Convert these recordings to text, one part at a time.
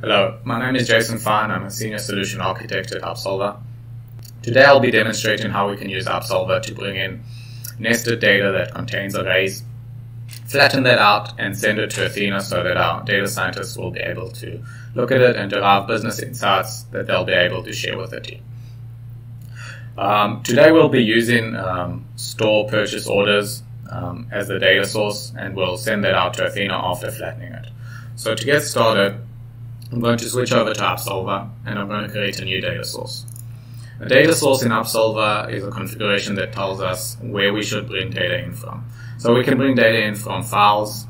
Hello, my name is Jason Fine. I'm a Senior Solution Architect at Upsolver. Today I'll be demonstrating how we can use Upsolver to bring in nested data that contains arrays, flatten that out and send it to Athena so that our data scientists will be able to look at it and derive business insights that they'll be able to share with the team. Um, today we'll be using um, store purchase orders um, as the data source and we'll send that out to Athena after flattening it. So to get started, I'm going to switch over to Upsolver and I'm going to create a new data source. A data source in Upsolver is a configuration that tells us where we should bring data in from. So we can bring data in from files,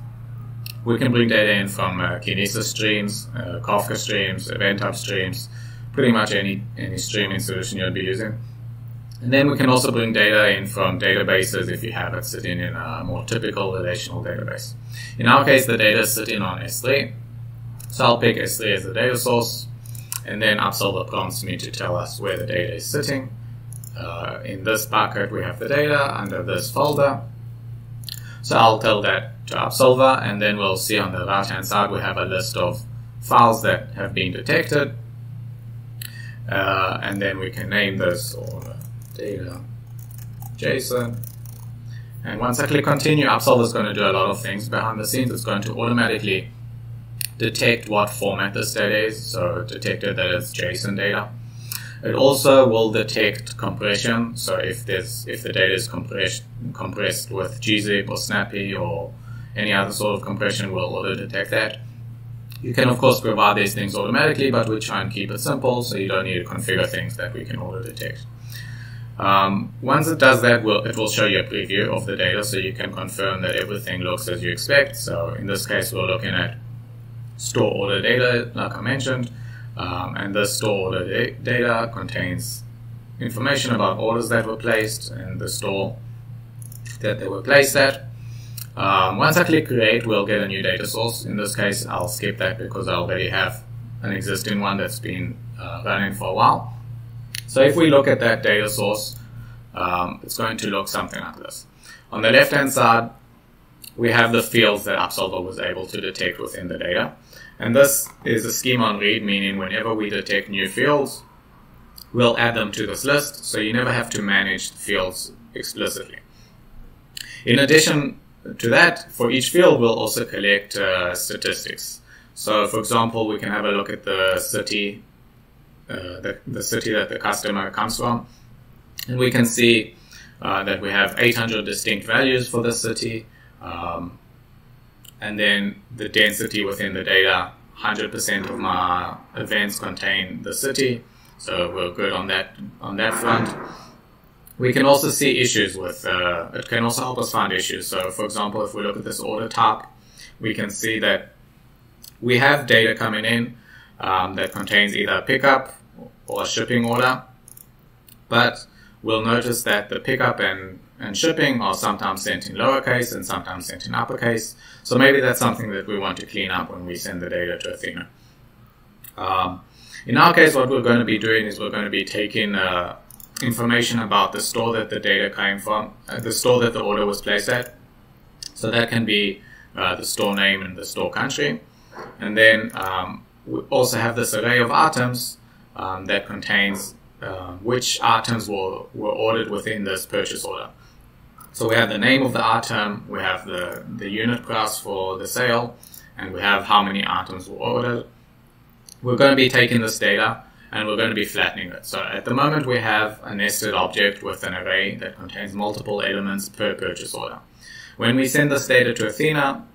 we can bring data in from uh, Kinesis streams, uh, Kafka streams, Event Hub streams, pretty much any, any streaming solution you'll be using. And then we can also bring data in from databases if you have it sitting in a more typical relational database. In our case, the data is sitting on S3. So I'll pick S3 as the data source, and then Upsolver prompts me to tell us where the data is sitting. Uh, in this bucket, we have the data under this folder. So I'll tell that to Upsolver, and then we'll see on the right-hand side we have a list of files that have been detected. Uh, and then we can name this or data JSON. And once I click continue, Upsolver is going to do a lot of things behind the scenes. It's going to automatically detect what format this data is, so detected that it's JSON data. It also will detect compression, so if there's if the data is compressed compressed with gzip or snappy or any other sort of compression will auto detect that. You can of course provide these things automatically, but we try and keep it simple so you don't need to configure things that we can auto detect. Um, once it does that, we'll, it will show you a preview of the data so you can confirm that everything looks as you expect. So in this case, we're looking at store order data, like I mentioned, um, and this store order da data contains information about orders that were placed and the store that they were placed at. Um, once I click create, we'll get a new data source. In this case, I'll skip that because I already have an existing one that's been uh, running for a while. So if we look at that data source, um, it's going to look something like this. On the left-hand side, we have the fields that Upsolver was able to detect within the data. And this is a schema on read, meaning whenever we detect new fields, we'll add them to this list, so you never have to manage fields explicitly. In addition to that, for each field, we'll also collect uh, statistics. So, for example, we can have a look at the city uh, the, the city that the customer comes from. And we can see uh, that we have 800 distinct values for the city. Um, and then the density within the data, 100% of my events contain the city. So we're good on that, on that front. We can also see issues with, uh, it can also help us find issues. So for example, if we look at this order type, we can see that we have data coming in um, that contains either a pickup or a shipping order. But we'll notice that the pickup and, and shipping are sometimes sent in lowercase and sometimes sent in uppercase. So maybe that's something that we want to clean up when we send the data to Athena. Um, in our case, what we're going to be doing is we're going to be taking uh, information about the store that the data came from, uh, the store that the order was placed at. So that can be uh, the store name and the store country. And then um, we also have this array of items um, that contains uh, which items were, were ordered within this purchase order. So we have the name of the item, we have the, the unit price for the sale, and we have how many items were ordered. We're going to be taking this data and we're going to be flattening it. So at the moment we have a nested object with an array that contains multiple elements per purchase order. When we send this data to Athena,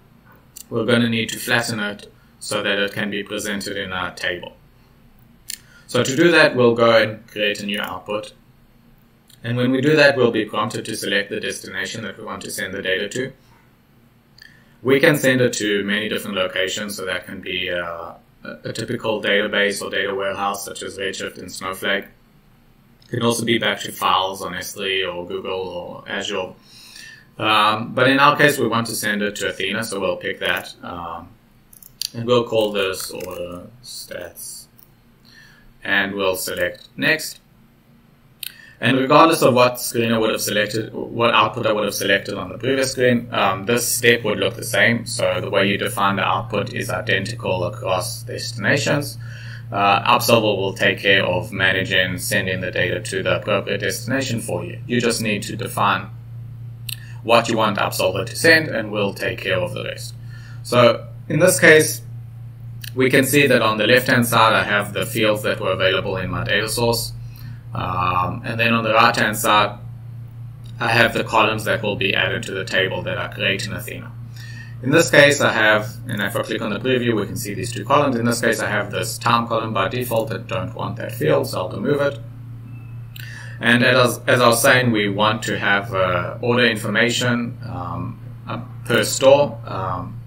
we're going to need to flatten it so that it can be presented in a table. So to do that, we'll go and create a new output. And when we do that, we'll be prompted to select the destination that we want to send the data to. We can send it to many different locations, so that can be uh, a typical database or data warehouse such as Redshift and Snowflake. It can also be back to files on S3 or Google or Azure. Um, but in our case, we want to send it to Athena, so we'll pick that. Um, and we'll call this order stats and we'll select next And regardless of what screen I would have selected, what output I would have selected on the previous screen, um, this step would look the same. So the way you define the output is identical across destinations. Uh, will take care of managing sending the data to the appropriate destination for you. You just need to define what you want Upsolver to send and we'll take care of the rest. So in this case, we can see that on the left hand side I have the fields that were available in my data source. Um, and then on the right hand side, I have the columns that will be added to the table that I create in Athena. In this case, I have, and if I click on the preview, we can see these two columns. In this case, I have this time column by default I don't want that field, so I'll remove it. And as, as I was saying, we want to have uh, order information um, per store um,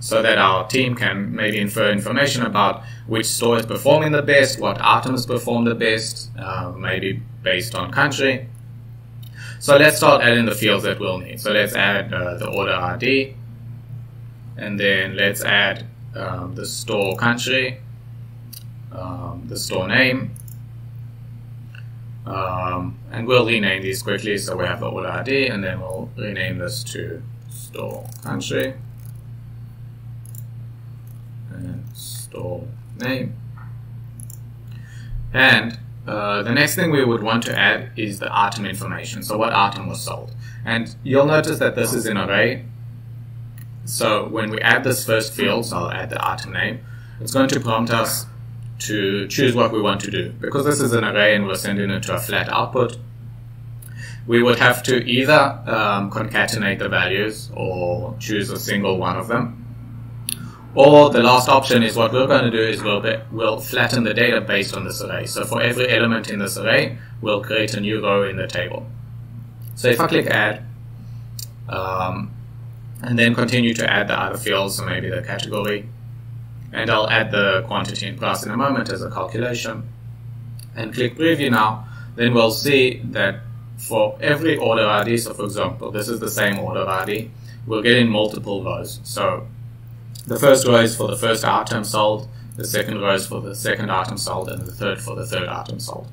so that our team can maybe infer information about which store is performing the best, what items perform the best, uh, maybe based on country. So let's start adding the fields that we'll need. So let's add uh, the order ID, and then let's add um, the store country, um, the store name, um, and we'll rename these quickly so we have the order ID and then we'll rename this to store country store name and uh, the next thing we would want to add is the item information so what item was sold and you'll notice that this is an array so when we add this first field, so I'll add the item name, it's going to prompt us to choose what we want to do. Because this is an array and we're sending it to a flat output, we would have to either um, concatenate the values or choose a single one of them. Or the last option is what we're going to do is we'll, be, we'll flatten the data based on this array. So for every element in this array, we'll create a new row in the table. So if I click add, um, and then continue to add the other fields, so maybe the category. And I'll add the quantity and price in a moment as a calculation. And click preview now, then we'll see that for every order ID, so for example, this is the same order ID, we'll get in multiple rows. So the first row is for the first item sold, the second row is for the second item sold, and the third for the third item sold.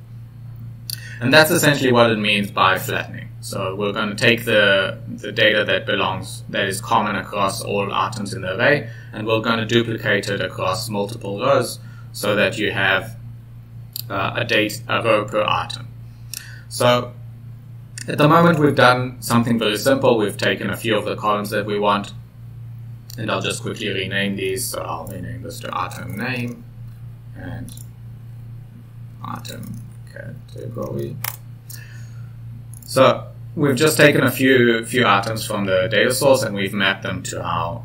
And that's essentially what it means by flattening. So we're going to take the, the data that belongs, that is common across all items in the array, and we're going to duplicate it across multiple rows so that you have uh, a date, a row per item. So at the moment we've done something very simple. We've taken a few of the columns that we want, and I'll just quickly rename these. So I'll rename this to item name and item category. So we've just taken a few few items from the data source and we've mapped them to our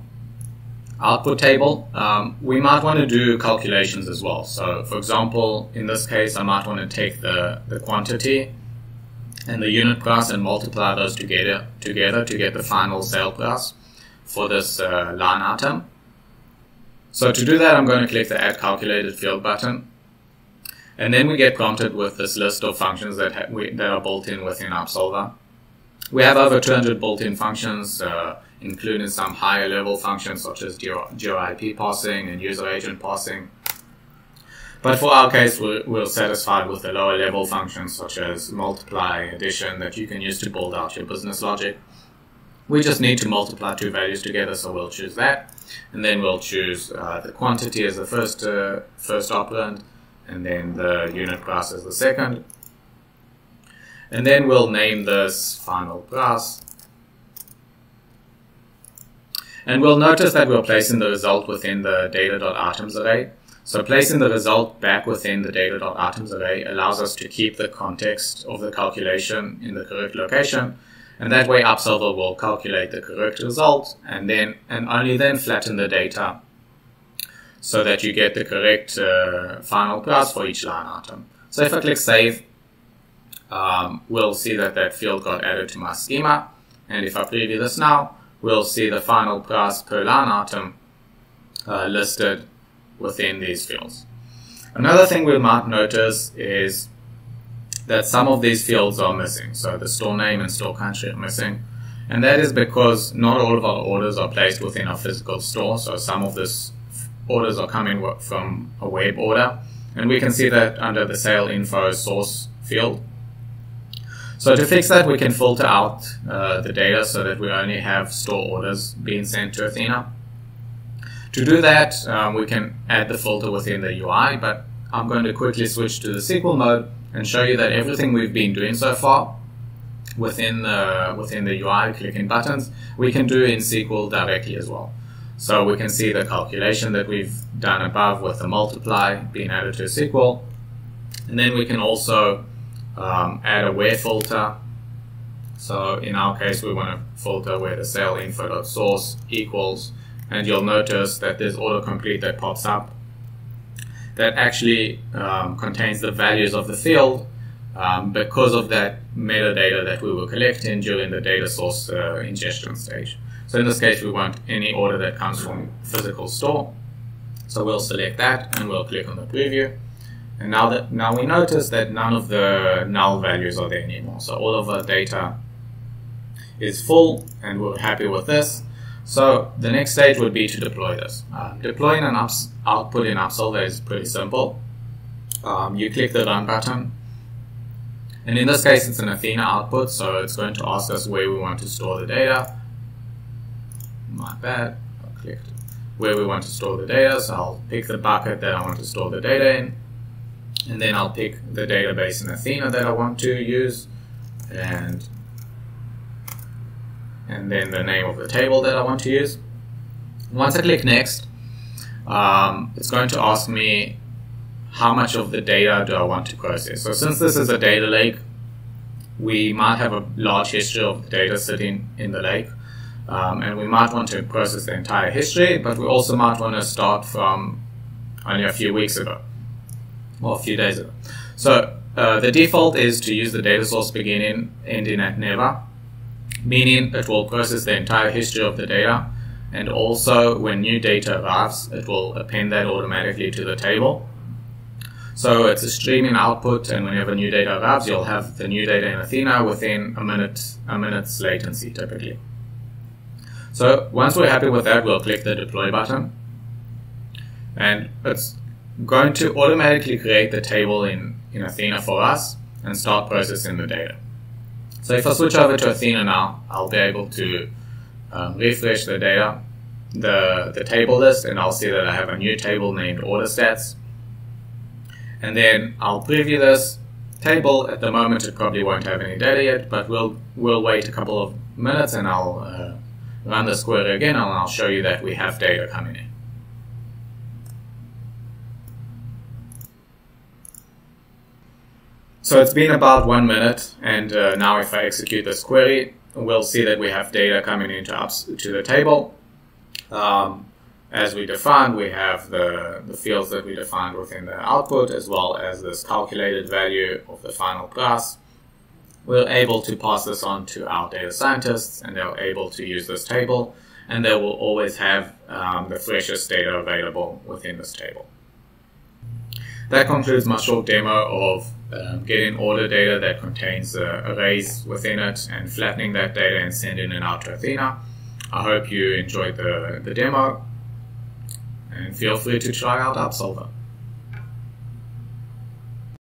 output table. Um, we might want to do calculations as well. So for example, in this case, I might want to take the, the quantity and the unit price and multiply those together, together to get the final sale price for this uh, line item. So to do that, I'm going to click the Add Calculated Field button and then we get prompted with this list of functions that, we, that are built in within Upsolver. We have over 200 built-in functions, uh, including some higher level functions such as GeoIP parsing and user agent parsing. But for our case, we're, we're, satisfied with the lower level functions such as multiply, addition that you can use to build out your business logic. We just need to multiply two values together, so we'll choose that. And then we'll choose uh, the quantity as the first, uh, first operand, and then the unit class as the second. And then we'll name this final class. And we'll notice that we're placing the result within the data.items array. So placing the result back within the data.items array allows us to keep the context of the calculation in the correct location. And that way Upsolver will calculate the correct result and then and only then flatten the data so that you get the correct uh, final price for each line item. So if I click save, um, we'll see that that field got added to my schema. And if I preview this now, we'll see the final price per line item uh, listed within these fields. Another thing we might notice is that some of these fields are missing. So the store name and store country are missing. And that is because not all of our orders are placed within our physical store. So some of this orders are coming from a web order. And we can see that under the sale info source field. So to fix that, we can filter out uh, the data so that we only have store orders being sent to Athena. To do that, um, we can add the filter within the UI, but I'm going to quickly switch to the SQL mode and show you that everything we've been doing so far within the, within the UI, clicking buttons, we can do in SQL directly as well. So we can see the calculation that we've done above with the multiply being added to SQL. And then we can also um, add a where filter. So in our case, we want to filter where the sale info.source equals, and you'll notice that there's autocomplete that pops up that actually um, contains the values of the field um, because of that metadata that we were collecting during the data source uh, ingestion stage. So in this case, we want any order that comes from physical store. So we'll select that and we'll click on the preview. And now that now we notice that none of the null values are there anymore. So all of our data is full and we're happy with this. So the next stage would be to deploy this. Uh, deploying an ups output in Upsolver is pretty simple. Um, you click the run button and in this case, it's an Athena output, so it's going to ask us where we want to store the data. My bad, I clicked where we want to store the data, so I'll pick the bucket that I want to store the data in, and then I'll pick the database in Athena that I want to use, and and then the name of the table that I want to use. Once I click next, um, it's going to ask me how much of the data do I want to process. So since this is a data lake, we might have a large history of data sitting in the lake. Um, and we might want to process the entire history, but we also might want to start from only a few weeks ago or a few days ago. So uh, the default is to use the data source beginning ending at never, meaning it will process the entire history of the data. And also when new data arrives, it will append that automatically to the table. So it's a streaming output, and whenever new data arrives, you'll have the new data in Athena within a minute, a minute's latency typically. So once we're happy with that, we'll click the deploy button, and it's going to automatically create the table in, in Athena for us and start processing the data. So if I switch over to Athena now, I'll be able to um, refresh the data, the, the table list, and I'll see that I have a new table named order stats and then I'll preview this table. At the moment, it probably won't have any data yet, but we'll we'll wait a couple of minutes and I'll uh, run this query again, and I'll show you that we have data coming in. So it's been about one minute, and uh, now if I execute this query, we'll see that we have data coming into ups to the table. Um, as we defined, we have the, the fields that we defined within the output as well as this calculated value of the final price. We're able to pass this on to our data scientists and they're able to use this table and they will always have um, the freshest data available within this table. That concludes my short demo of um, getting order data that contains arrays within it and flattening that data and sending it out to Athena. I hope you enjoyed the, the demo and feel free to try out Upsolver.